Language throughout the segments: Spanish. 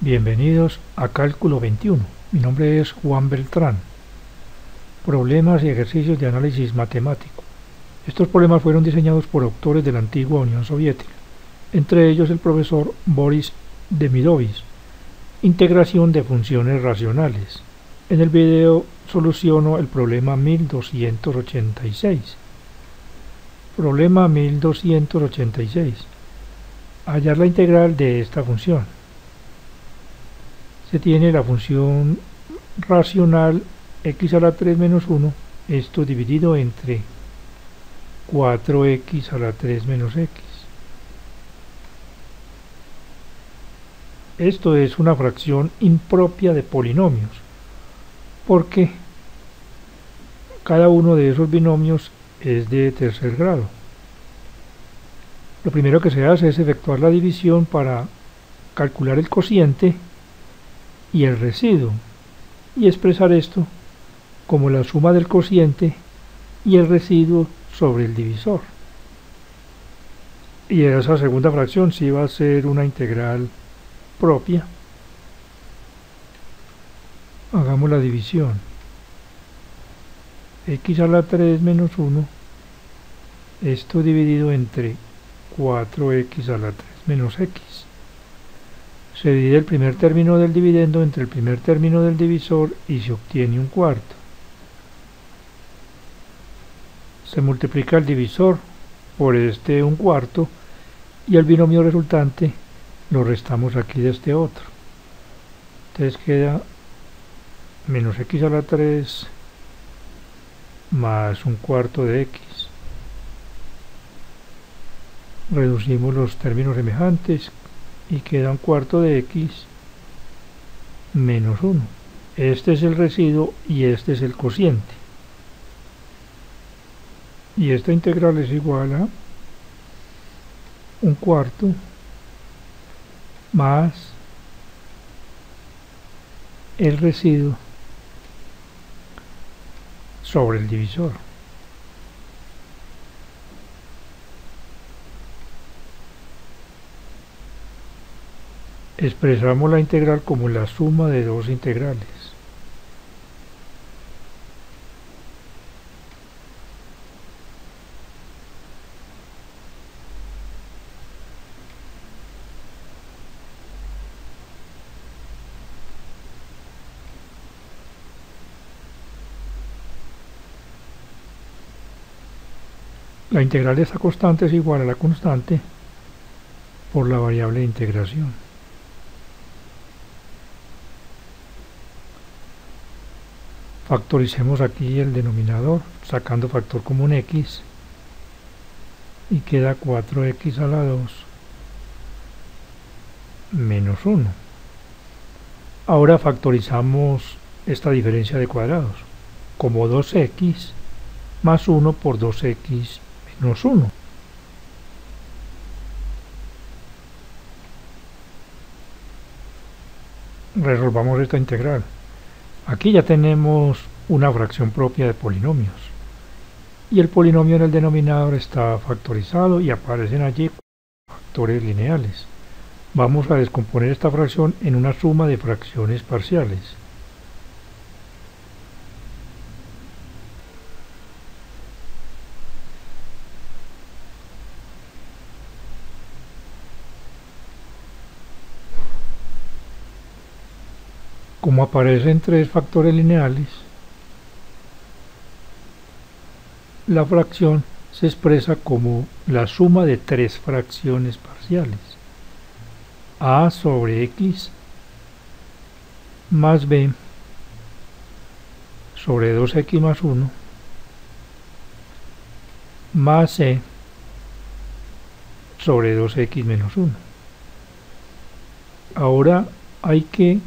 Bienvenidos a Cálculo 21. Mi nombre es Juan Beltrán. Problemas y ejercicios de análisis matemático. Estos problemas fueron diseñados por autores de la antigua Unión Soviética, entre ellos el profesor Boris Demidovich. Integración de funciones racionales. En el video soluciono el problema 1286. Problema 1286. Hallar la integral de esta función se tiene la función racional x a la 3 menos 1, esto dividido entre 4x a la 3 menos x. Esto es una fracción impropia de polinomios, porque cada uno de esos binomios es de tercer grado. Lo primero que se hace es efectuar la división para calcular el cociente y el residuo y expresar esto como la suma del cociente y el residuo sobre el divisor. Y esa segunda fracción sí va a ser una integral propia. Hagamos la división. x a la 3 menos 1, esto dividido entre 4x a la 3 menos x se divide el primer término del dividendo entre el primer término del divisor y se obtiene un cuarto. Se multiplica el divisor por este un cuarto y el binomio resultante lo restamos aquí de este otro. Entonces queda menos x a la 3 más un cuarto de x. Reducimos los términos semejantes y queda un cuarto de x menos 1. Este es el residuo y este es el cociente. Y esta integral es igual a un cuarto más el residuo sobre el divisor. Expresamos la integral como la suma de dos integrales. La integral de esta constante es igual a la constante por la variable de integración. Factoricemos aquí el denominador, sacando factor común x, y queda 4x a la 2 menos 1. Ahora factorizamos esta diferencia de cuadrados, como 2x más 1 por 2x menos 1. Resolvamos esta integral. Aquí ya tenemos una fracción propia de polinomios. Y el polinomio en el denominador está factorizado y aparecen allí factores lineales. Vamos a descomponer esta fracción en una suma de fracciones parciales. Como aparecen tres factores lineales, la fracción se expresa como la suma de tres fracciones parciales. a sobre x más b sobre 2x más 1 más c sobre 2x menos 1. Ahora hay que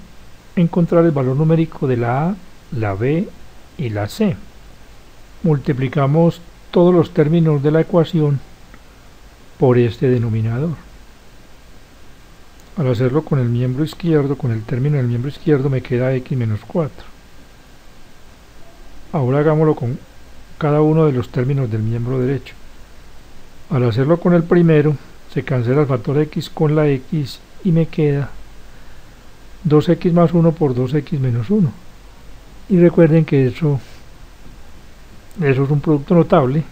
encontrar el valor numérico de la A, la B y la C. Multiplicamos todos los términos de la ecuación por este denominador. Al hacerlo con el miembro izquierdo, con el término del miembro izquierdo, me queda x menos 4. Ahora hagámoslo con cada uno de los términos del miembro derecho. Al hacerlo con el primero, se cancela el factor x con la x y me queda 2x más 1 por 2x menos 1. Y recuerden que eso, eso es un producto notable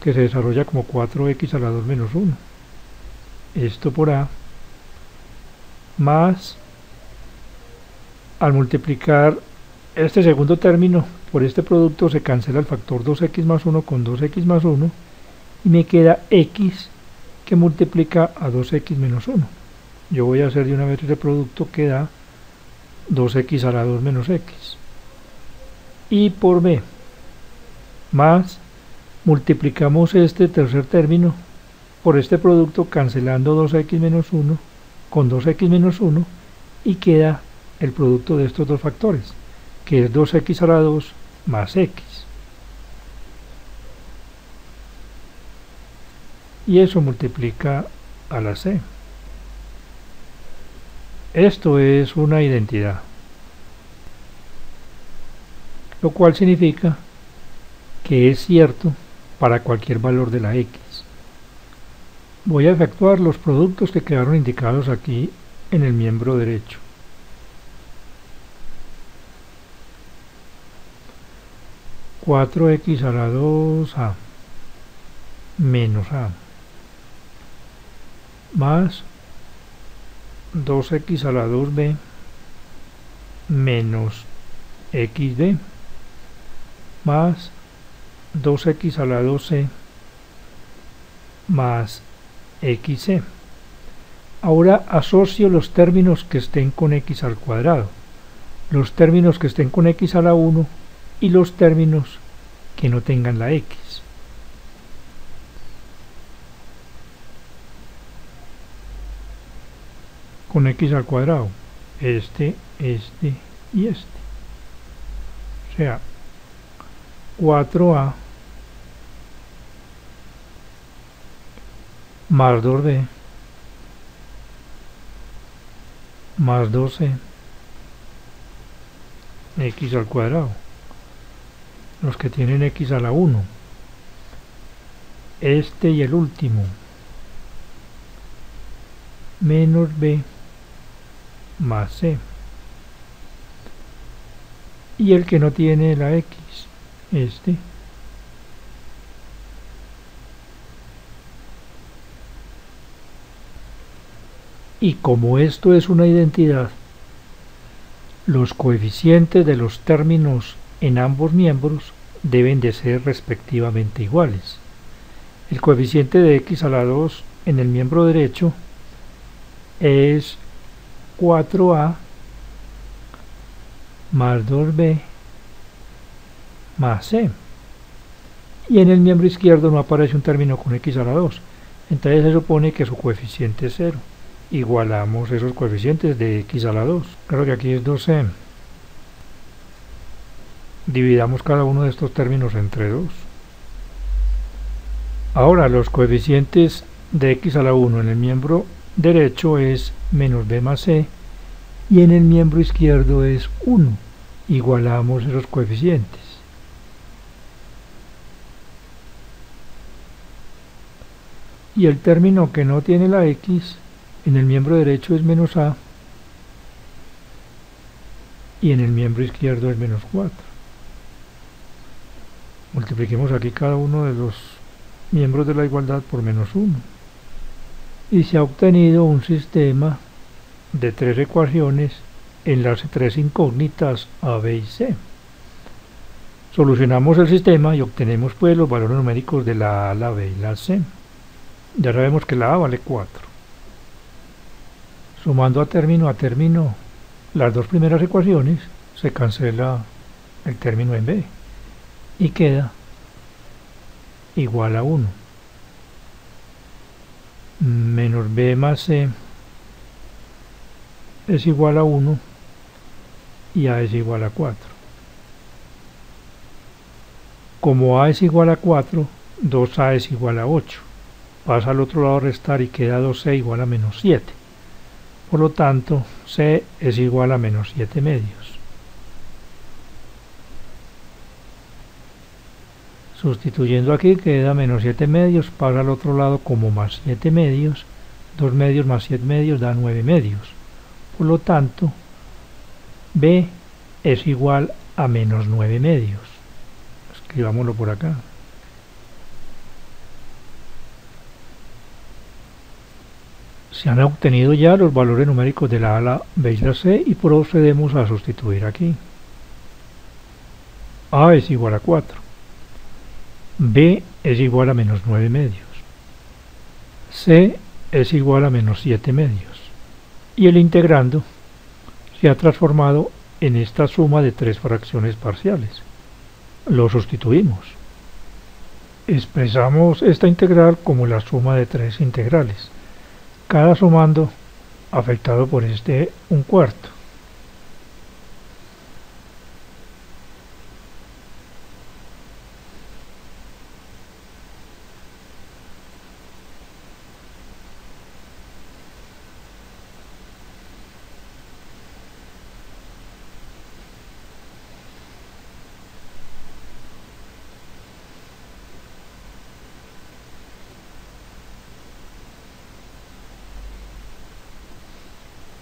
que se desarrolla como 4x a la 2 menos 1. Esto por A más al multiplicar este segundo término por este producto se cancela el factor 2x más 1 con 2x más 1 y me queda x que multiplica a 2x menos 1. Yo voy a hacer de una vez ese producto que da 2x a la 2 menos x. Y por b más multiplicamos este tercer término por este producto cancelando 2x menos 1 con 2x menos 1 y queda el producto de estos dos factores, que es 2x a la 2 más x. Y eso multiplica a la c. Esto es una identidad, lo cual significa que es cierto para cualquier valor de la x. Voy a efectuar los productos que quedaron indicados aquí en el miembro derecho. 4x a la 2a menos a más 2x a la 2b menos xb más 2x a la 2c más xc. Ahora asocio los términos que estén con x al cuadrado, los términos que estén con x a la 1 y los términos que no tengan la x. Con x al cuadrado, este, este y este. O sea, 4a más 2b más 12 x al cuadrado. Los que tienen x a la 1 este y el último. Menos b más c y el que no tiene la x este y como esto es una identidad, los coeficientes de los términos en ambos miembros deben de ser respectivamente iguales. El coeficiente de x a la 2 en el miembro derecho es 4a más 2b más c. Y en el miembro izquierdo no aparece un término con x a la 2. Entonces se supone que su coeficiente es 0 igualamos esos coeficientes de x a la 2. Creo que aquí es 2c. Dividamos cada uno de estos términos entre 2. Ahora los coeficientes de x a la 1 en el miembro derecho es menos b más c y en el miembro izquierdo es 1. Igualamos esos coeficientes. Y el término que no tiene la x en el miembro derecho es menos A y en el miembro izquierdo es menos 4. Multipliquemos aquí cada uno de los miembros de la igualdad por menos 1. Y se ha obtenido un sistema de tres ecuaciones en las tres incógnitas A, B y C. Solucionamos el sistema y obtenemos pues los valores numéricos de la A, la B y la C. Ya sabemos que la A vale 4. Sumando a término a término las dos primeras ecuaciones, se cancela el término en b y queda igual a 1 menos b más c es igual a 1 y a es igual a 4. Como a es igual a 4, 2a es igual a 8. Pasa al otro lado a restar y queda 2c igual a menos 7. Por lo tanto, C es igual a menos 7 medios. Sustituyendo aquí queda menos 7 medios, para al otro lado como más 7 medios, 2 medios más 7 medios da 9 medios. Por lo tanto, b es igual a menos 9 medios. Escribámoslo por acá. Se han obtenido ya los valores numéricos de la ala B y C y procedemos a sustituir aquí. A es igual a 4. B es igual a menos 9 medios. C es igual a menos 7 medios. Y el integrando se ha transformado en esta suma de tres fracciones parciales. Lo sustituimos. Expresamos esta integral como la suma de tres integrales, cada sumando afectado por este un cuarto.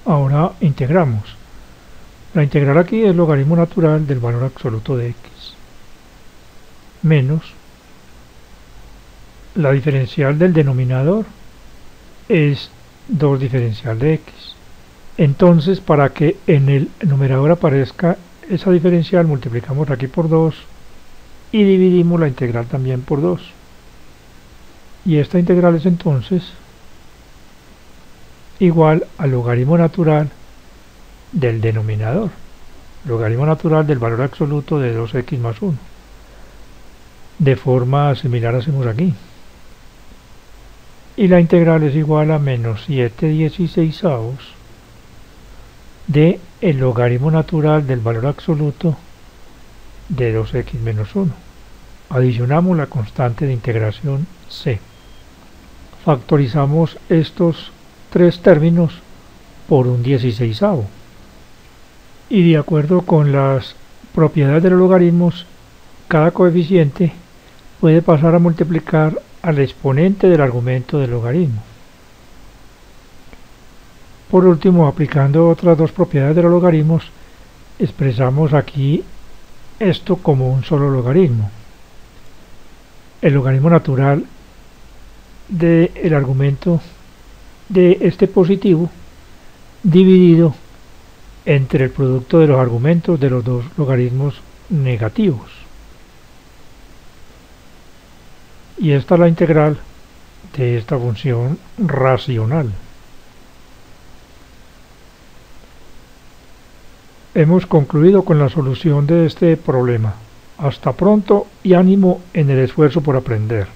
Ahora integramos. La integral aquí es logaritmo natural del valor absoluto de x menos la diferencial del denominador es 2 diferencial de x. Entonces, para que en el numerador aparezca esa diferencial, multiplicamos aquí por 2 y dividimos la integral también por 2. Y esta integral es entonces igual al logaritmo natural del denominador, logaritmo natural del valor absoluto de 2x más 1. De forma similar hacemos aquí. Y la integral es igual a menos 7 16 de el logaritmo natural del valor absoluto de 2x menos 1. Adicionamos la constante de integración c. Factorizamos estos tres términos por un 16 Y de acuerdo con las propiedades de los logaritmos, cada coeficiente puede pasar a multiplicar al exponente del argumento del logaritmo. Por último, aplicando otras dos propiedades de los logaritmos, expresamos aquí esto como un solo logaritmo. El logaritmo natural del argumento de este positivo dividido entre el producto de los argumentos de los dos logaritmos negativos. Y esta es la integral de esta función racional. Hemos concluido con la solución de este problema. Hasta pronto y ánimo en el esfuerzo por aprender.